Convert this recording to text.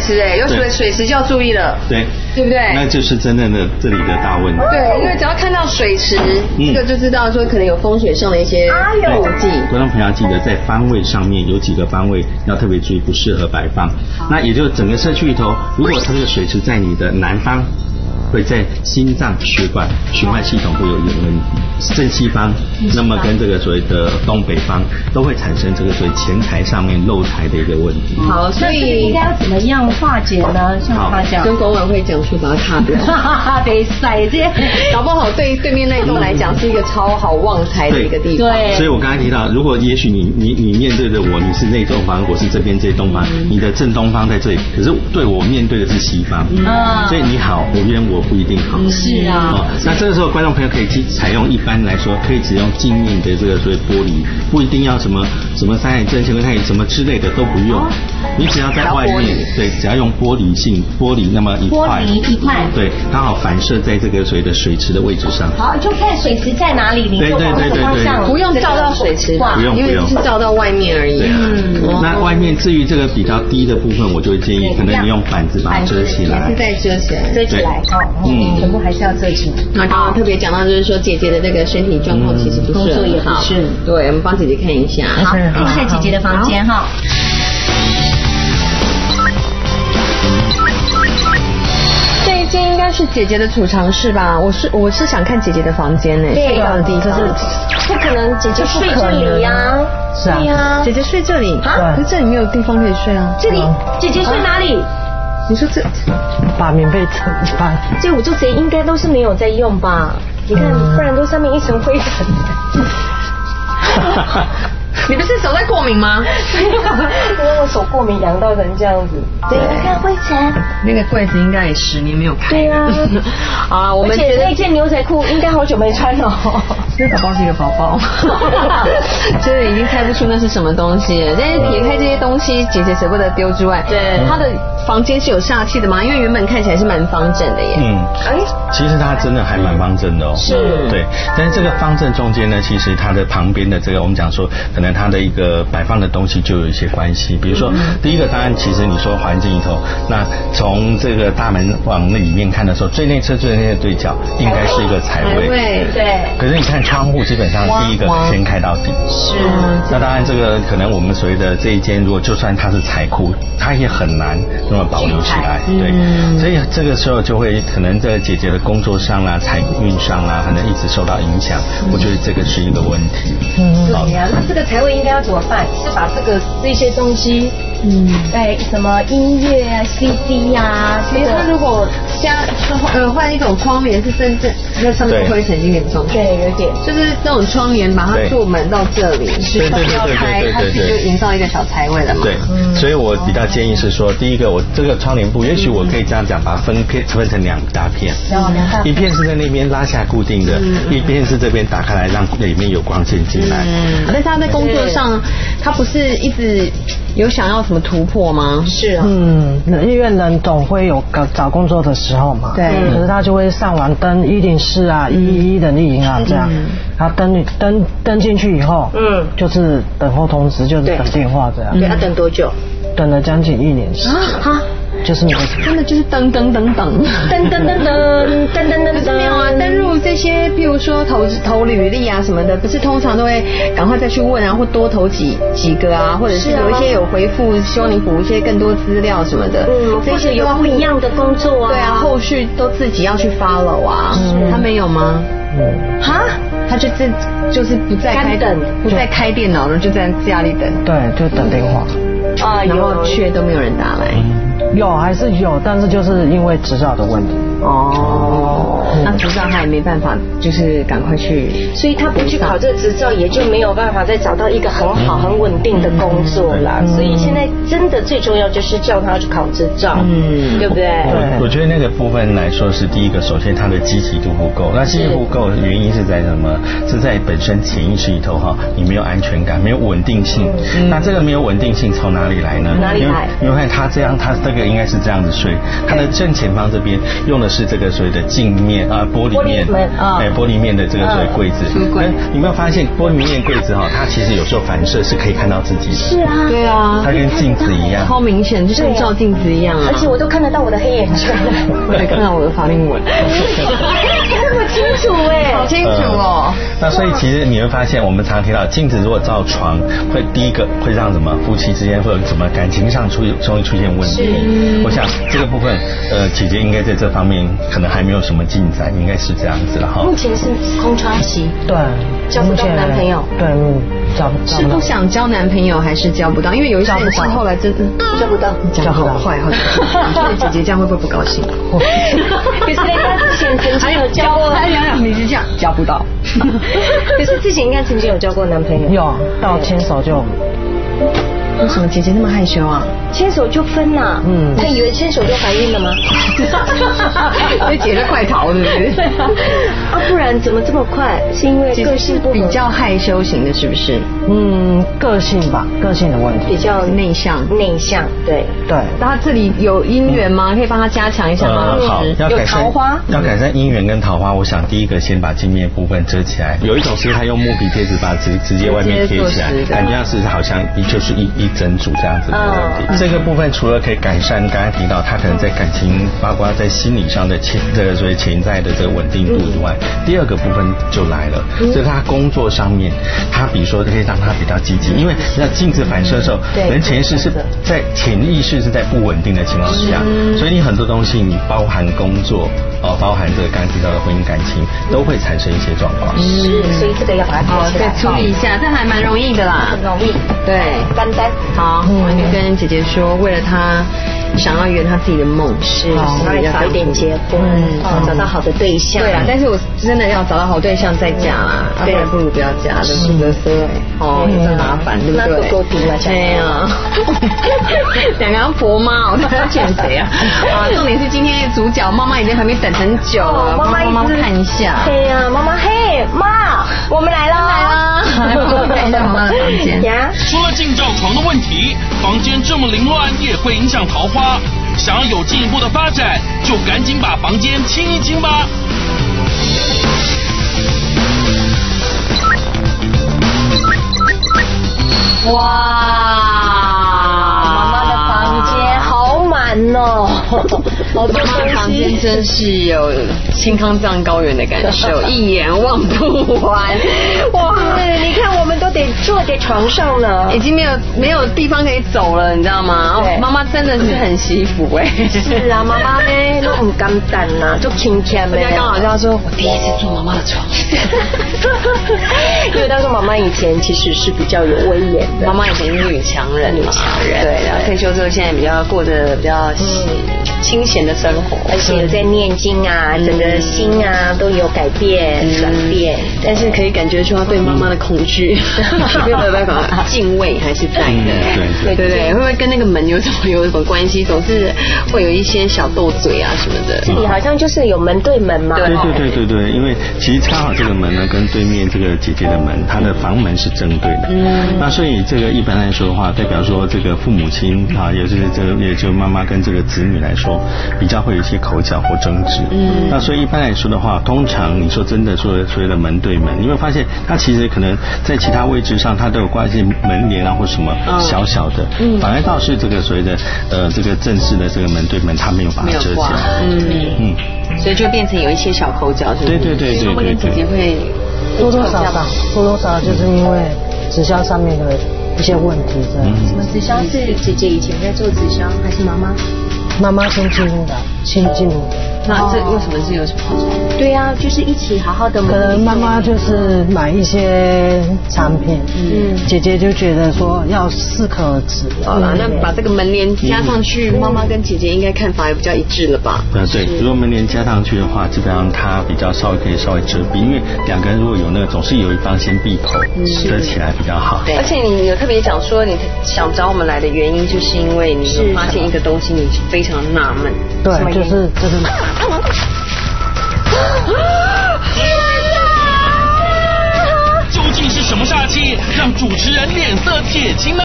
池哎，有水水池就要注意了，对，对不对？那就是真正的这里的大问题。对，因为只要看到水池，这个就知道说可能有风水上的一些误忌。观众朋友要记得，在方位上面有几个方位要特别注意，不适合摆放。那也就整个社区里头，如果它这个水池在你的南方。会在心脏血管循环系统会有一点问题，正西方，那么跟这个所谓的东北方都会产生这个所谓钱财上面漏财的一个问题。好，所以应该要怎么样化解呢？像他讲，跟国委会讲说把它踏掉。哈哈，得塞这，搞不好对对面那栋来讲是一个超好旺财的一个地方。对。所以我刚才提到，如果也许你你你面对着我，你是那栋房，我是这边这栋房，你的正东方在这里，可是对我面对的是西方，嗯，所以你好，我冤我不一定好。是啊，哦，那这个时候观众朋友可以去采用，一般来说可以只用镜面的这个所谓玻璃，不一定要什么什么三眼针、前面看什么之类的都不用，你只要在外面，对，只要用玻璃性玻璃那么一块，玻璃一块，对，刚好反射在这个所谓的水池的位置上。好，就看水池在哪里，你就往哪个方向，不用照到水池，不用不用，是照到外面而已。嗯，那外面至于这个比较低的部分，我就会建议可能你用板子把它遮起来，是再遮起来，遮起来，好，嗯，全部还是要自己。那刚刚特别讲到，就是说姐姐的这个身体状况其实不是很好，是，对，我们帮姐姐看一下，好，看一下姐姐的房间哈。这一间应该是姐姐的储藏室吧？我是我是想看姐姐的房间呢，睡觉的地方。是，不可能，姐姐睡这里呀，是啊，姐姐睡这里，啊，可是这里没有地方可以睡啊，这里姐姐睡哪里？你说这把棉被怎么办，这五周贼应该都是没有在用吧？你看，不然都上面一层灰尘。你不是手在过敏吗？因为我手过敏，痒到成这样子。对，你看灰尘。那个柜子应该也十年没有开。对啊。啊，我们觉得那件牛仔裤应该好久没穿了。这宝宝是一个宝宝。真 的已经猜不出那是什么东西。但是撇开这些东西，姐姐舍不得丢之外，对她的房间是有煞气的吗？因为原本看起来是蛮方正的耶。嗯。哎，其实它真的还蛮方正的哦。是。对，但是这个方正中间呢，其实它的旁边的这个，我们讲说，可能它的一个摆放的东西就有一些关系。比如说，第一个当然，其实你说环境里头，那从这个大门往那里面看的时候，最内侧最内侧对角应该是一个财位。对。可是你看窗户，基本上第一个先开到底。是。那当然，这个可能我们所谓的这一间，如果就算它是财库，它也很难那么保留起来。对。所以这个时候就会可能在姐姐的工作上啊、财运上啊，可能一直受到影响。我觉得这个是一个问题。嗯。对呀，那这个财我应该要怎么办？是把这个这些东西，嗯，哎，什么音乐啊、CD 呀，其实他如果加呃换一种窗帘是真正那上面灰尘有点重，对，有点，就是那种窗帘把它做门到这里，是不要开，它其实就营造一个小财位了嘛。对，所以我比较建议是说，第一个我这个窗帘布，也许我可以这样讲，把它分片分成两大片，一片是在那边拉下固定的，一边是这边打开来让里面有光线进来。嗯，但是他在工作上，他不是一直有想要什么突破吗？是啊，嗯，因为人总会有找找工作的时候嘛。对。可是他就会上网登一零四啊、一一一等你银行这样，他登登登进去以后，嗯，就是等候通知，就是等电话这样。对，要等多久？等了将近一年时间。啊。就是那个，真的就是噔噔噔噔噔噔噔噔噔噔噔。可是没有啊，登入这些，譬如说投投履历啊什么的，不是通常都会赶快再去问啊，或多投几几个啊，或者是有一些有回复，希望你补一些更多资料什么的。嗯，这些有不一样的工作啊。对啊，后续都自己要去 follow 啊。他没有吗？嗯。哈？他就自就是不再开等，不再开电脑了，就在家里等。对，就等电话。啊，然后却都没有人打来。有还是有，但是就是因为执照的问题。哦，那执照他也没办法，就是赶快去。所以他不去考这个执照，也就没有办法再找到一个很好、很稳定的工作啦。所以现在真的最重要就是叫他去考执照，嗯，对不对？我我觉得那个部分来说是第一个，首先他的积极度不够。那积极度不够的原因是在什么？是在本身潜意识里头哈，你没有安全感，没有稳定性。那这个没有稳定性从哪里来呢？哪里来？因为看他这样，他这个。个应该是这样子睡，它的正前方这边用的是这个所谓的镜面啊玻璃面，哎玻璃面的这个所谓柜子。哎，你没有发现玻璃面柜子哈，它其实有时候反射是可以看到自己的。是啊，对啊，它跟镜子一样，超明显，就像照镜子一样啊。而且我都看得到我的黑眼圈，我也看到我的法令纹。那么清楚哎，好清楚哦。那所以其实你会发现，我们常提到镜子如果照床，会第一个会让什么夫妻之间或者什么感情上出容易出现问题。我想这个部分，呃，姐姐应该在这方面可能还没有什么进展，应该是这样子了哈。目前是空窗期，对，交不到男朋友，对，是不想交男朋友还是交不到？因为有一些人是后来真的交不到，交好坏哈。姐姐这样会不会不高兴？可是人家之前曾经有交过，你是这样交不到。可是之前应该曾经有交过男朋友，有到牵手就。为什么姐姐那么害羞啊？牵手就分呐，嗯，她以为牵手就怀孕了吗？所以姐姐快逃，对不对？啊，不然怎么这么快？是因为个性比较害羞型的，是不是？嗯，个性吧，个性的问题。比较内向，内向，对对。那这里有姻缘吗？可以帮他加强一下吗？好，有桃花，要改善姻缘跟桃花。我想第一个先把镜面部分遮起来。有一种是他用木皮贴纸把直直接外面贴起来，感觉像是好像你就是一一。整组这样子的问题，这个部分除了可以改善刚才提到他可能在感情，包括在心理上的潜这个所谓潜在的这个稳定度以外，第二个部分就来了，就是他工作上面，他比如说可以让他比较积极，因为那镜子反射的时候，人潜意识是在潜意识是在不稳定的情况下，所以你很多东西你包含工作哦，包含这个刚提到的婚姻感情，都会产生一些状况。是，所以这个要把它再处理一下，这还蛮容易的啦，很容易，对，单单。好，我就跟姐姐说，为了她想要圆她自己的梦，是，要早一点结婚，找到好的对象。对啊，但是我真的要找到好对象再嫁啦，不然不如不要嫁，了是得瑟哎，哦，也很麻烦，对不对？那够够顶了，对啊，两个婆妈，我 要见谁啊？啊，重点是今天主角妈妈已经还没等很久了，妈妈妈妈看一下。对呀，妈妈嘿，妈，我们来了，来了，看一下妈妈的房间。除了进照床的问题，房间这么凌乱也会影响桃花。想要有进一步的发展，就赶紧把房间清一清吧。哇！妈妈的房间好满哦，好多房间真是有青康藏高原的感受，一眼望不完。哇，你看我们都得坐在床上了，已经没有没有地方可以走了，你知道吗？妈妈真的是很惜福哎。是啊，妈妈呢都很肝胆呐，就轻轻的。刚好就要说，我第一次坐妈妈的床。因为他说妈妈以前其实是比较有威严的，妈妈以前是女强人，女强人。对，然后退休之后现在比较过得比较。清闲的生活，而且有在念经啊，整个心啊都有改变转变，但是可以感觉出他对妈妈的恐惧，没有办法敬畏还是在的，对对对，会不会跟那个门有什么有什么关系？总是会有一些小斗嘴啊什么的。这里好像就是有门对门嘛，对对对对对，因为其实刚好这个门呢跟对面这个姐姐的门，她的房门是正对的，嗯，那所以这个一般来说的话，代表说这个父母亲啊，也就是这个也就妈妈跟这个子女来说，比较会有一些口角或争执。嗯，那所以一般来说的话，通常你说真的说所谓的门对门，你会发现它其实可能在其他位置上它都有挂一些门帘啊或什么小小的，嗯，反而倒是这个所谓的呃这个正式的这个门对门，它没有把它遮起来。嗯嗯，所以就变成有一些小口角，对对对对对姐姐会多多少少多多少少就是因为纸箱上面的。一些问题这样。什么纸箱是姐姐以前在做纸箱，还是妈妈？妈妈先进入的，先进入的。那这为什么是有什么好处？对呀，就是一起好好的。可能妈妈就是买一些产品，嗯，姐姐就觉得说要适可而止。好了，那把这个门帘加上去，妈妈跟姐姐应该看法也比较一致了吧？呃，对，如果门帘加上去的话，基本上它比较稍微可以稍微遮蔽，因为两个人如果有那个，总是有一方先闭口，遮起来比较好。对，而且你有特别讲说，你想找我们来的原因，就是因为你发现一个东西，你非常纳闷。对，就是就是。究竟是什么煞气，让主持人脸色铁青呢？